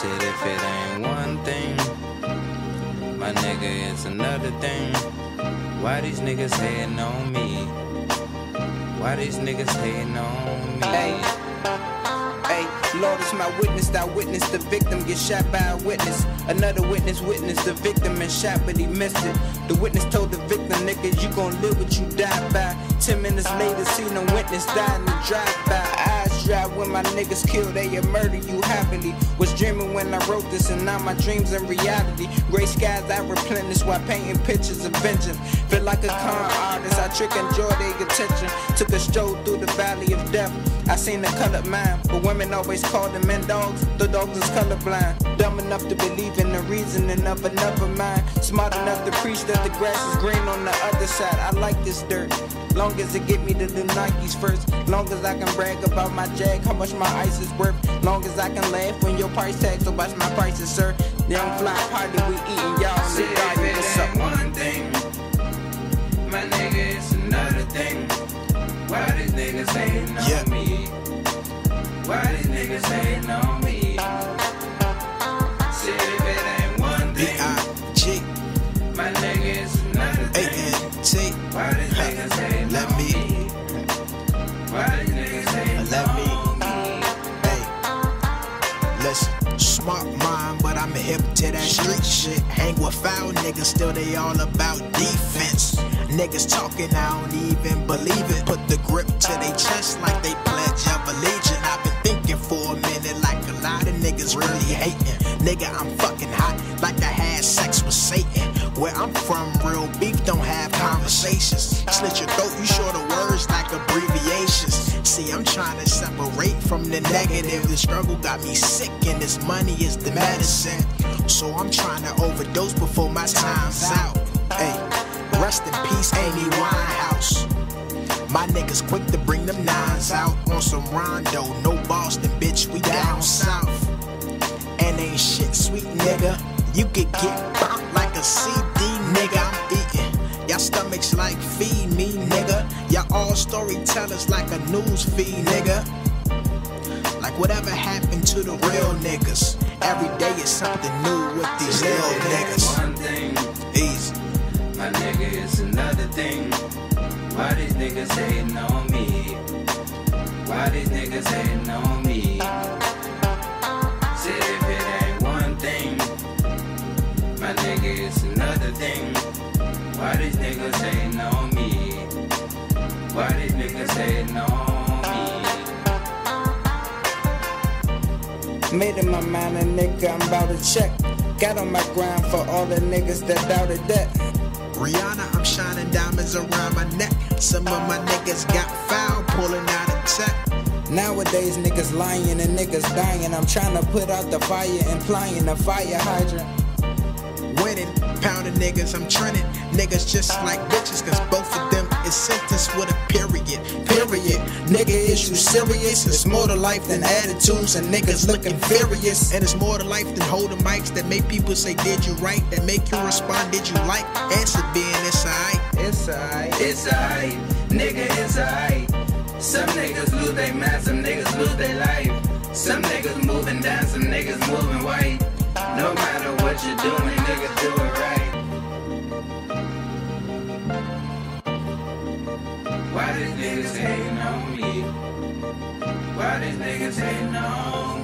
Said if it ain't one thing, my nigga, it's another thing. Why these niggas hating on me? Why these niggas hating on me? Hey, Lord is my witness. I witnessed the victim get shot by a witness. Another witness witnessed the victim and shot, but he missed it. The witness told the victim, nigga, you gon' live what you die by. Ten minutes later, seen a witness die in the drive-by. Eyes dry when my niggas kill, they a murder you happily. Was dreaming when I wrote this, and now my dreams in reality. Gray skies I replenish while painting pictures of vengeance. Feel like a con artist, I trick and draw their attention. Took a stroll through the valley of death. I seen the colored mind, but women always call them men dogs. The dogs is colorblind. Dumb enough to believe in the reasoning of another mind. Smart enough to preach that the grass is green on the other side. I like this dirt. Long as it get me to the Nikes first. Long as I can brag about my jag, how much my ice is worth. Long as I can laugh when your price tag, so watch my prices, sir. Young fly party, we eating y'all in Said the if it What's ain't up? one thing, my nigga, it's another thing. Why these niggas hating on Yeah. Niggas hating on me? Said if it ain't one thing, B-I-G, my nigga, it's another thing. A-N-T. Why these niggas hating Let on me- me? Why these niggas hating Let me- on me? Hey, listen, smart mind, but I'm hip to that street shit. Hang with foul niggas, still they all about defense. Niggas talking, I don't even believe it. Put the grip to their chest like they pledge of allegiance. I've been for a minute, like a lot of niggas really hating. Nigga, I'm fucking hot, like I had sex with Satan. Where I'm from, real beef don't have conversations. Slit your throat, you short of words like abbreviations. See, I'm trying to separate from the negative. The struggle got me sick, and this money is the medicine. So I'm trying to overdose before my time's out. Hey, rest in peace, Amy Winehouse. My niggas quick to them nines out on some rondo. No Boston, bitch, we down south. And ain't shit, sweet nigga. You could get burnt like a CD, nigga. I'm eating. Y'all stomachs like feed me, nigga. Y'all all storytellers like a news feed, nigga. Like whatever happened to the real niggas. Every day is something new with these little if it ain't niggas. One thing. Easy. My nigga, it's another thing. Why these niggas hating on me? Why these niggas hating on me? Said if it ain't one thing, my nigga, it's another thing. Why these niggas hating on me? Why these niggas hating on me? Made in my mind a nigga, I'm about to check. Got on my grind for all the niggas that doubted that. Rihanna, I'm shining diamonds around my neck. Some of my niggas got foul, pulling out a check. Nowadays niggas lying and niggas dying. I'm trying to put out the fire, and implying a fire hydrant. Winning, pounding niggas, I'm trending. Niggas just like bitches, cause both of them is sentenced with a period. Period. Nigga, is you serious? It's more to life than attitudes, and niggas looking furious. And it's more to life than holding mics that make people say, Did you right? That make you respond, Did you like? Answer being it's alright. It's alright. It's alright, nigga, it's. Some niggas lose their mind, some niggas lose their life. Some niggas moving down, some niggas moving white. No matter what you're doing, nigga, do it right. Why these niggas hating on me? Why these niggas hating on